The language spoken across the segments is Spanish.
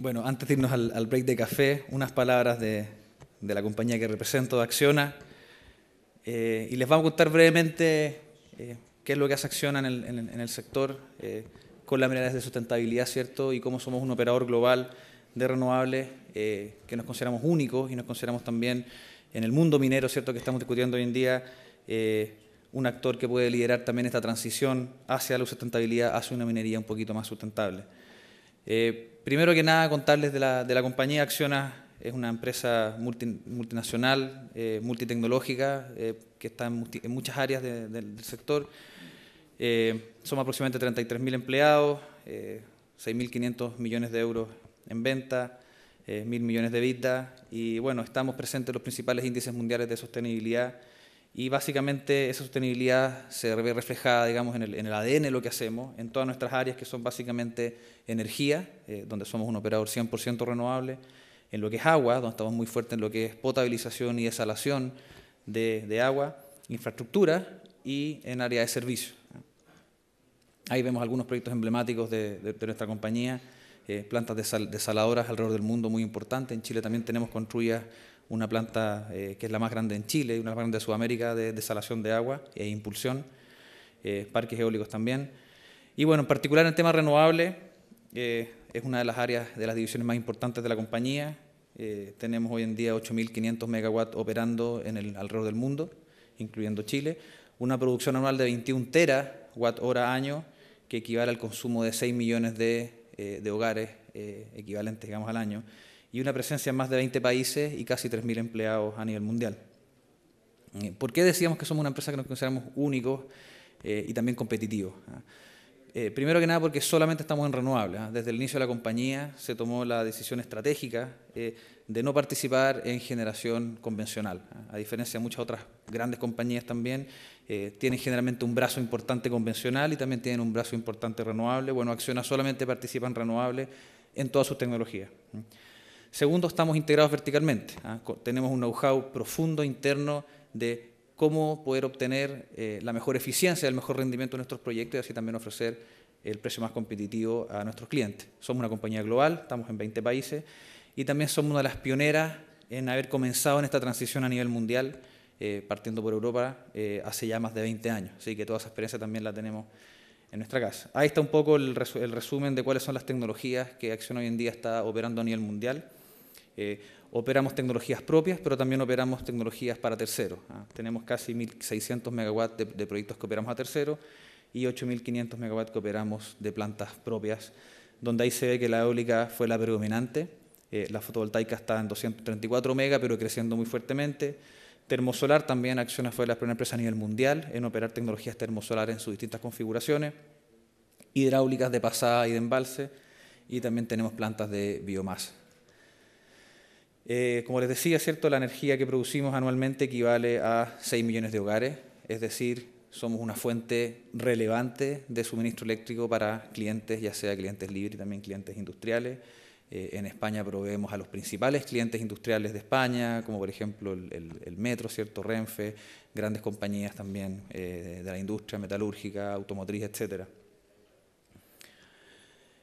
Bueno, antes de irnos al, break de café, unas palabras de, la compañía que represento, Acciona. Eh, y les vamos a contar brevemente eh, qué es lo que hace Acciona en el, sector eh, con las medidas de sustentabilidad, ¿cierto? Y cómo somos un operador global de renovables que nos consideramos únicos y nos consideramos también en el mundo minero, ¿cierto? Que estamos discutiendo hoy en día, un actor que puede liderar también esta transición hacia la sustentabilidad, hacia una minería un poquito más sustentable. Eh, primero que nada, contarles de la, de la compañía Acciona, es una empresa multinacional, eh, multitecnológica, eh, que está en, muchas áreas del sector. somos aproximadamente 33.000 empleados, 6.500 millones de euros en venta, 1.000 millones de vida y bueno, estamos presentes en los principales índices mundiales de sostenibilidad y básicamente esa sostenibilidad se ve reflejada, digamos, en el, en el ADN de lo que hacemos, en todas nuestras áreas que son básicamente energía, eh, donde somos un operador 100% renovable, en lo que es agua, donde estamos muy fuertes en lo que es potabilización y desalación de, agua, infraestructura y en área de servicio. Ahí vemos algunos proyectos emblemáticos de, nuestra compañía, eh, plantas desaladoras alrededor del mundo muy importantes. En Chile también tenemos construidas una planta eh, que es la más grande en Chile y una de las más grandes de Sudamérica de desalación de agua e impulsión, eh, parques eólicos también. Y bueno, en particular en el tema renovable, eh, es una de las áreas de las divisiones más importantes de la compañía. tenemos hoy en día 8.500 megawatts operando en el, alrededor del mundo, incluyendo Chile, una producción anual de 21 terawatt hora año, que equivale al consumo de 6 millones de, de hogares equivalentes digamos, al año y una presencia en más de 20 países y casi 3.000 empleados a nivel mundial. Eh, ¿Por qué decíamos que somos una empresa que nos consideramos únicos eh, y también competitivos? Ah, eh, primero que nada porque solamente estamos en renovables. ¿ah? Desde el inicio de la compañía se tomó la decisión estratégica de no participar en generación convencional. ¿ah? A diferencia de muchas otras grandes compañías también, tienen generalmente un brazo importante convencional y también tienen un brazo importante renovable. Bueno, Acciona solamente participa en renovables en todas sus tecnologías. Segundo, estamos integrados verticalmente. ¿ah? Tenemos un know-how profundo interno de cómo poder obtener eh, la mejor eficiencia, el mejor rendimiento de nuestros proyectos y así también ofrecer el precio más competitivo a nuestros clientes. Somos una compañía global, estamos en 20 países y también somos una de las pioneras en haber comenzado en esta transición a nivel mundial, eh, partiendo por Europa eh, hace ya más de 20 años. Así que toda esa experiencia también la tenemos en nuestra casa. Ahí está un poco el, resumen de cuáles son las tecnologías que Acción hoy en día está operando a nivel mundial. Eh, operamos tecnologías propias, pero también operamos tecnologías para terceros. ¿ah? Tenemos casi 1.600 megawatts de, proyectos que operamos a terceros y 8.500 megawatts que operamos de plantas propias, donde ahí se ve que la eólica fue la predominante. Eh, la fotovoltaica está en 234 megas, pero creciendo muy fuertemente. Termosolar también, Acciona fue la primera empresa a nivel mundial en operar tecnologías termosolares en sus distintas configuraciones. Hidráulicas de pasada y de embalse. Y también tenemos plantas de biomasa. Eh, como les decía, ¿cierto? la energía que producimos anualmente equivale a 6 millones de hogares, es decir, somos una fuente relevante de suministro eléctrico para clientes, ya sea clientes libres y también clientes industriales. Eh, en España proveemos a los principales clientes industriales de España, como por ejemplo el, Metro, ¿cierto? Renfe, grandes compañías también eh, de la industria metalúrgica, automotriz, etc.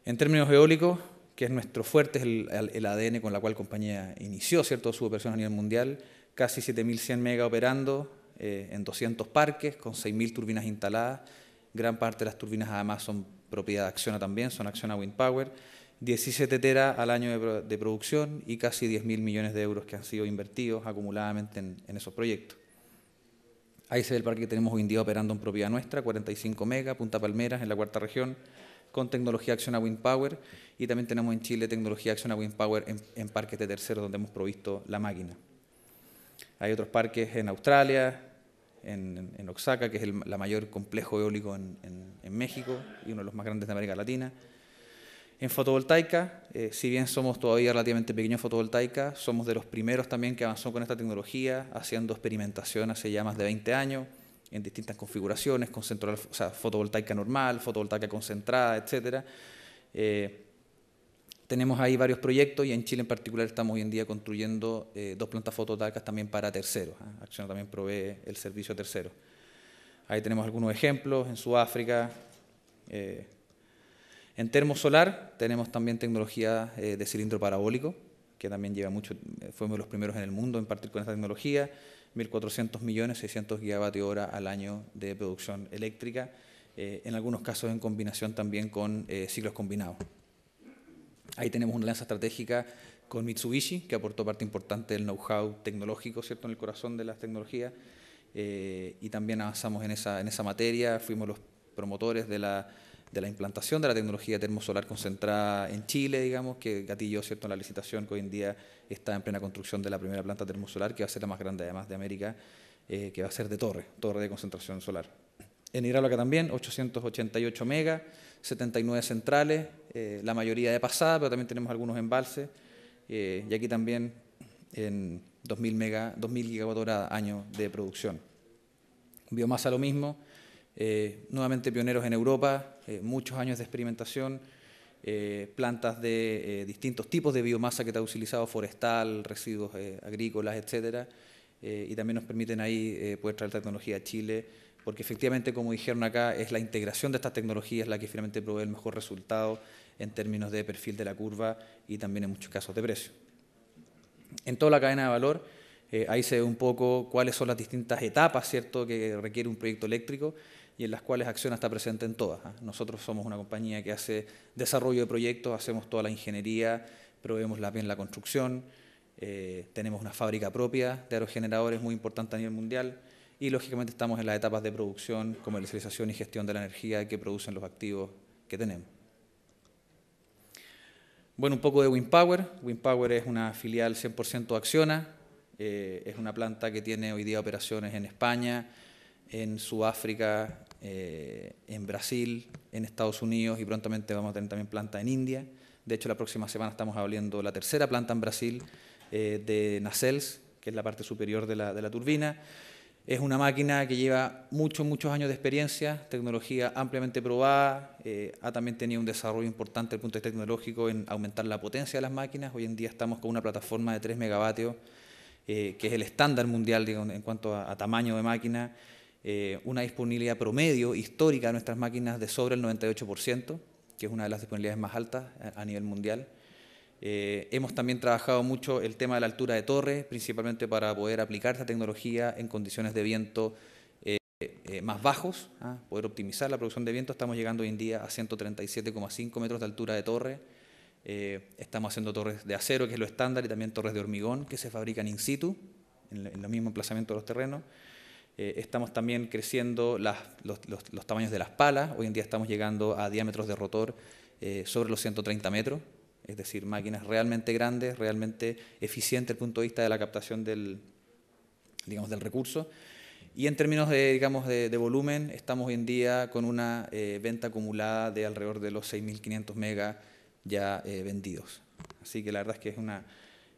En términos eólicos, que es nuestro fuerte, es el, ADN con la cual la compañía inició ¿cierto? su operación a nivel mundial, casi 7.100 megas operando eh, en 200 parques, con 6.000 turbinas instaladas. Gran parte de las turbinas además son propiedad de Acciona también, son Acciona Wind Power. 17 teras al año de, producción y casi 10.000 millones de euros que han sido invertidos acumuladamente en, esos proyectos. Ahí se ve el parque que tenemos hoy en día operando en propiedad nuestra, 45 megas, Punta Palmeras, en la cuarta región, con tecnología Acciona Wind Power y también tenemos en Chile tecnología Acciona Wind Power en, parques de terceros donde hemos provisto la máquina. Hay otros parques en Australia, en, en Oaxaca, que es el la mayor complejo eólico en, México y uno de los más grandes de América Latina. En fotovoltaica, eh, si bien somos todavía relativamente pequeños en fotovoltaica, somos de los primeros también que avanzó con esta tecnología, haciendo experimentación hace ya más de 20 años en distintas configuraciones, con o sea, fotovoltaica normal, fotovoltaica concentrada, etc. Eh, tenemos ahí varios proyectos y en Chile en particular estamos hoy en día construyendo eh, dos plantas fotovoltaicas también para terceros. ¿eh? Acciona también provee el servicio a terceros. Ahí tenemos algunos ejemplos en Sudáfrica, En termosolar tenemos también tecnología eh, de cilindro parabólico, que también lleva mucho, eh, fuimos los primeros en el mundo en partir con esta tecnología, 1.400 millones, 600 gigavatios hora al año de producción eléctrica, eh, en algunos casos en combinación también con ciclos combinados. Ahí tenemos una alianza estratégica con Mitsubishi, que aportó parte importante del know-how tecnológico ¿cierto? en el corazón de las tecnologías, y también avanzamos en esa, en esa materia, fuimos los promotores de la de la implantación de la tecnología termosolar concentrada en Chile, digamos, que gatilló ¿cierto? la licitación que hoy en día está en plena construcción de la primera planta termosolar, que va a ser la más grande además de América, eh, que va a ser de torre, torre de concentración solar. En hidráulica también, 888 megas, 79 centrales, eh, la mayoría de pasada, pero también tenemos algunos embalses, eh, y aquí también en 2.000, mega, 2000 gigawatt hora año de producción. Biomasa lo mismo, nuevamente pioneros en Europa, eh, muchos años de experimentación, eh, plantas de distintos tipos de biomasa que está utilizado, forestal, residuos agrícolas, etcétera, y también nos permiten ahí poder traer tecnología a Chile, porque efectivamente, como dijeron acá, es la integración de estas tecnologías la que finalmente provee el mejor resultado en términos de perfil de la curva y también en muchos casos de precio. En toda la cadena de valor, ahí se ve un poco cuáles son las distintas etapas ¿cierto? que requiere un proyecto eléctrico y en las cuales Acciona está presente en todas. ¿ah? Nosotros somos una compañía que hace desarrollo de proyectos, hacemos toda la ingeniería, proveemos la, bien la construcción, eh, tenemos una fábrica propia de aerogeneradores muy importante a nivel mundial y lógicamente estamos en las etapas de producción, comercialización y gestión de la energía que producen los activos que tenemos. Bueno, un poco de WindPower. WindPower es una filial 100% Acciona, eh, es una planta que tiene hoy día operaciones en España, en Sudáfrica, eh, en Brasil, en Estados Unidos y prontamente vamos a tener también planta en India. De hecho, la próxima semana estamos abriendo la tercera planta en Brasil eh, de nacelles, que es la parte superior de la, turbina. Es una máquina que lleva muchos, muchos años de experiencia, tecnología ampliamente probada, eh, ha también tenido un desarrollo importante desde el punto de vista tecnológico en aumentar la potencia de las máquinas. Hoy en día estamos con una plataforma de 3 megavatios, que es el estándar mundial en cuanto a tamaño de máquina eh, una disponibilidad promedio histórica de nuestras máquinas de sobre el 98%, que es una de las disponibilidades más altas a, nivel mundial. Eh, hemos también trabajado mucho el tema de la altura de torre, principalmente para poder aplicar esta tecnología en condiciones de viento eh, más bajos, ¿ah? poder optimizar la producción de viento. Estamos llegando hoy en día a 137,5 metros de altura de torre. estamos haciendo torres de acero, que es lo estándar, y también torres de hormigón, que se fabrican in situ, en el mismo emplazamiento de los terrenos. Eh, estamos también creciendo los, tamaños de las palas. Hoy en día estamos llegando a diámetros de rotor eh, sobre los 130 metros, es decir, máquinas realmente grandes, realmente eficientes desde el punto de vista de la captación del, digamos, del recurso. Y en términos de, digamos, de, volumen, estamos hoy en día con una eh, venta acumulada de alrededor de los 6.500 megas ya vendidos. Así que la verdad es que es una,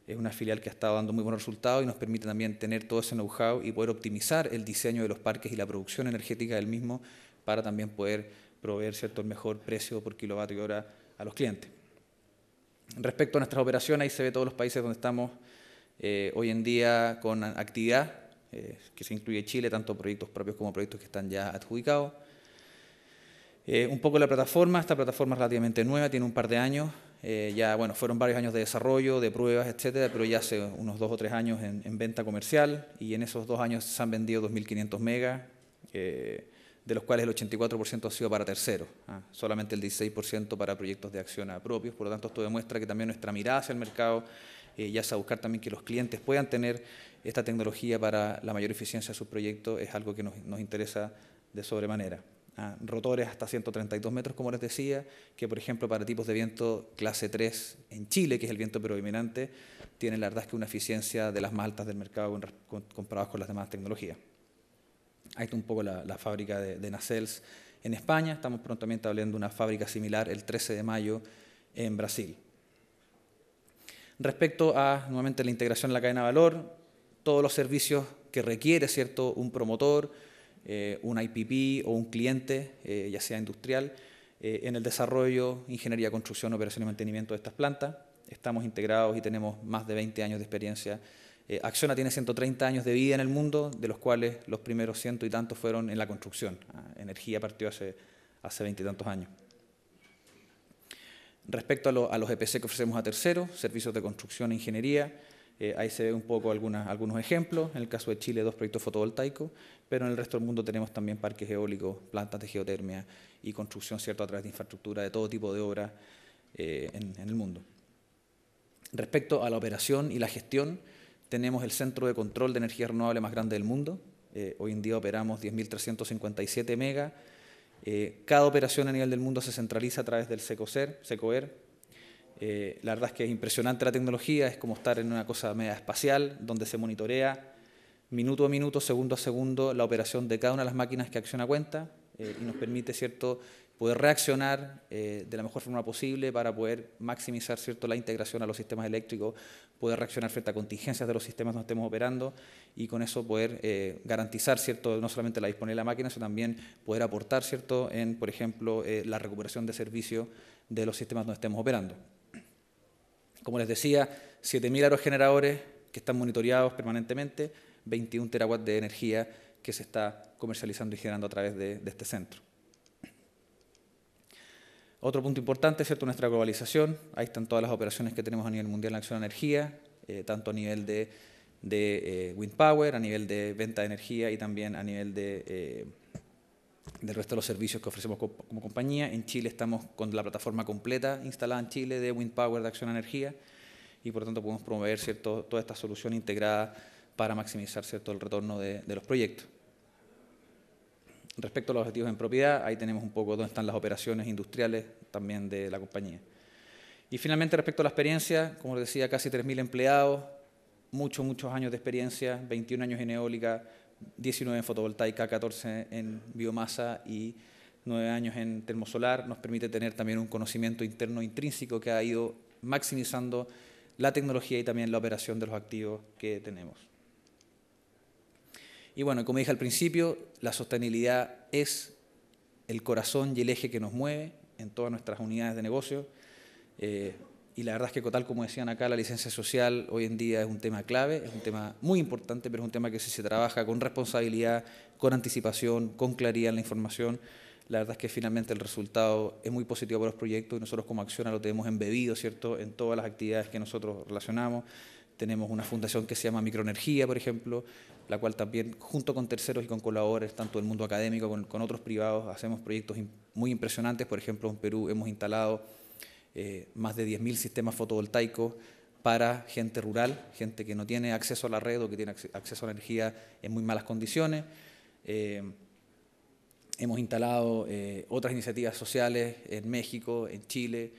es una filial que ha estado dando muy buenos resultados y nos permite también tener todo ese know-how y poder optimizar el diseño de los parques y la producción energética del mismo para también poder proveer cierto, el mejor precio por kilovatio hora a los clientes. Respecto a nuestras operaciones, ahí se ve todos los países donde estamos eh, hoy en día con actividad, eh, que se incluye Chile, tanto proyectos propios como proyectos que están ya adjudicados. Eh, un poco la plataforma, esta plataforma es relativamente nueva, tiene un par de años, eh, ya, bueno, fueron varios años de desarrollo, de pruebas, etcétera, pero ya hace unos dos o tres años en, venta comercial y en esos dos años se han vendido 2.500 megas, eh, de los cuales el 84% ha sido para terceros, ¿ah? solamente el 16% para proyectos de acción a propios. Por lo tanto, esto demuestra que también nuestra mirada hacia el mercado eh, ya es a buscar también que los clientes puedan tener esta tecnología para la mayor eficiencia de sus proyectos, es algo que nos interesa de sobremanera rotores hasta 132 metros, como les decía, que por ejemplo para tipos de viento clase 3 en Chile, que es el viento predominante, tienen la verdad es que una eficiencia de las más altas del mercado comparadas con las demás tecnologías. Ahí está un poco la, fábrica de, de, nacelles en España, estamos prontamente hablando de una fábrica similar el 13 de mayo en Brasil. Respecto a, nuevamente, la integración en la cadena de valor, todos los servicios que requiere ¿cierto? un promotor, eh, un IPP o un cliente, eh, ya sea industrial, eh, en el desarrollo, ingeniería, construcción, operación y mantenimiento de estas plantas. Estamos integrados y tenemos más de 20 años de experiencia. Acciona tiene 130 años de vida en el mundo, de los cuales los primeros ciento y tantos fueron en la construcción. Ah, energía partió hace, hace 20 y tantos años. Respecto a, los EPC que ofrecemos a terceros, servicios de construcción e ingeniería, eh, ahí se ve un poco algunos ejemplos. En el caso de Chile, dos proyectos fotovoltaicos, pero en el resto del mundo tenemos también parques eólicos, plantas de geotermia y construcción cierto a través de infraestructura de todo tipo de obras eh, en, el mundo. Respecto a la operación y la gestión, tenemos el centro de control de energía renovable más grande del mundo. Eh, hoy en día operamos 10.357 megas cada operación a nivel del mundo se centraliza a través del SECOCER, SECOER. Eh, la verdad es que es impresionante la tecnología, es como estar en una cosa media espacial, donde se monitorea minuto a minuto, segundo a segundo, la operación de cada una de las máquinas que acciona cuenta eh, y nos permite cierto, poder reaccionar de la mejor forma posible para poder maximizar cierto, la integración a los sistemas eléctricos, poder reaccionar frente a contingencias de los sistemas donde estemos operando y con eso poder eh, garantizar cierto, no solamente la disponibilidad de la máquina, sino también poder aportar cierto, en, por ejemplo, eh, la recuperación de servicio de los sistemas donde estemos operando. Como les decía, 7.000 aerogeneradores que están monitoreados permanentemente, 21 terawatts de energía que se está comercializando y generando a través de, este centro. Otro punto importante es nuestra globalización. Ahí están todas las operaciones que tenemos a nivel mundial en acción a energía, eh, tanto a nivel de de eh, wind power, a nivel de venta de energía y también a nivel de, eh, del resto de los servicios que ofrecemos como compañía. En Chile estamos con la plataforma completa instalada en Chile de wind power de acción energía y por lo tanto podemos promover ¿cierto? toda esta solución integrada para maximizar ¿cierto? el retorno de, de los proyectos. Respecto a los objetivos en propiedad, ahí tenemos un poco dónde están las operaciones industriales también de la compañía. Y finalmente, respecto a la experiencia, como les decía, casi 3.000 empleados, muchos, muchos años de experiencia, 21 años en eólica, 19 en fotovoltaica, 14 en biomasa y 9 años en termosolar, nos permite tener también un conocimiento interno intrínseco que ha ido maximizando la tecnología y también la operación de los activos que tenemos. Y bueno, como dije al principio, la sostenibilidad es el corazón y el eje que nos mueve en todas nuestras unidades de negocio. Eh, y la verdad es que, tal como decían acá, la licencia social hoy en día es un tema clave, es un tema muy importante, pero es un tema que si se trabaja con responsabilidad, con anticipación, con claridad en la información, la verdad es que finalmente el resultado es muy positivo para los proyectos y nosotros como Acciona lo tenemos embebido ¿cierto? en todas las actividades que nosotros relacionamos. Tenemos una fundación que se llama Microenergía, por ejemplo, la cual también, junto con terceros y con colaboradores, tanto del mundo académico como con otros privados, hacemos proyectos muy impresionantes. Por ejemplo, en Perú hemos instalado eh, más de 10.000 sistemas fotovoltaicos para gente rural, gente que no tiene acceso a la red o que tiene acceso a la energía en muy malas condiciones. Eh, hemos instalado eh, otras iniciativas sociales en México, en Chile.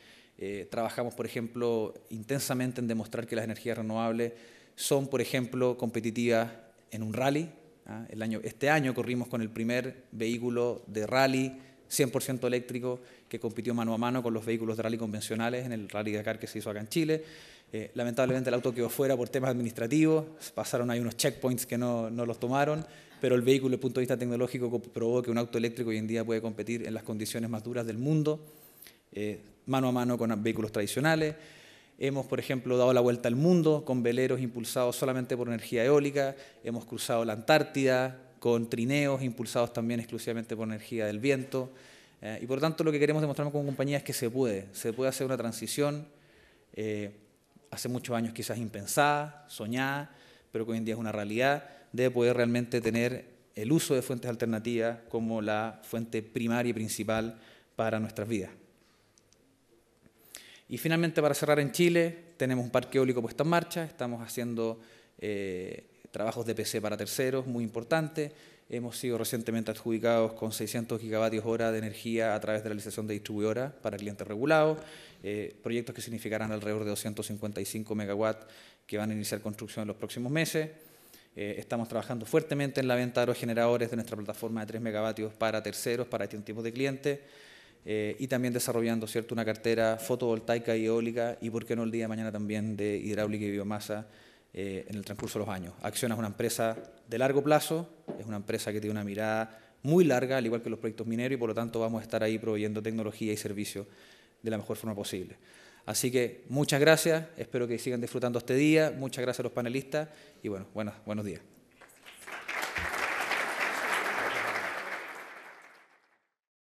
trabajamos, por ejemplo, intensamente en demostrar que las energías renovables son, por ejemplo, competitivas en un rally. ¿ah? Este año corrimos con el primer vehículo de rally 100% eléctrico que compitió mano a mano con los vehículos de rally convencionales en el Rally Dakar que se hizo acá en Chile. Eh, lamentablemente el auto quedó fuera por temas administrativos, pasaron ahí unos checkpoints que no, no, los tomaron, pero el vehículo desde el punto de vista tecnológico probó que un auto eléctrico hoy en día puede competir en las condiciones más duras del mundo, eh, mano a mano con vehículos tradicionales. Hemos, por ejemplo, dado la vuelta al mundo con veleros impulsados solamente por energía eólica, hemos cruzado la Antártida, con trineos impulsados también exclusivamente por energía del viento. Eh, y por lo tanto lo que queremos demostrar como compañía es que se puede, se puede hacer una transición eh, hace muchos años quizás impensada, soñada, pero que hoy en día es una realidad, de poder realmente tener el uso de fuentes alternativas como la fuente primaria y principal para nuestras vidas. Y finalmente, para cerrar en Chile, tenemos un parque eólico puesto en marcha, estamos haciendo eh, trabajos de PC para terceros, muy importante. Hemos sido recientemente adjudicados con 600 gigavatios hora de energía a través de la licitación de distribuidora para clientes regulados, eh, proyectos que significarán alrededor de 255 megawatts que van a iniciar construcción en los próximos meses. Eh, estamos trabajando fuertemente en la venta de aerogeneradores de nuestra plataforma de 3 megavatios para terceros, para distintos tipos de clientes, eh, y también desarrollando ¿cierto? una cartera fotovoltaica y eólica, y por qué no el día de mañana también de hidráulica y biomasa eh, en el transcurso de los años. Acciona es una empresa de largo plazo, es una empresa que tiene una mirada muy larga, al igual que los proyectos mineros, y por lo tanto vamos a estar ahí proveyendo tecnología y servicios de la mejor forma posible. Así que muchas gracias, espero que sigan disfrutando este día, muchas gracias a los panelistas y bueno, buenos días.